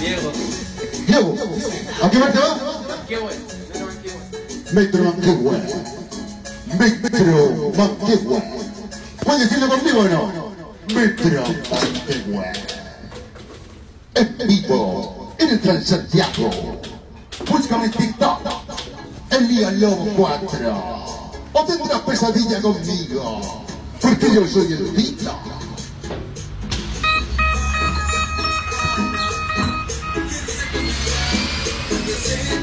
Diego. Diego, ¿a qué bar te va? Metro Manquehue. Metro Manquehue. ¿Puedes decirlo conmigo o no? Metro Manquehue. En vivo, en el Transantiago. Búscame en TikTok. Elías Lobo 4. O tendrás pesadilla conmigo. Porque yo soy el Tito. you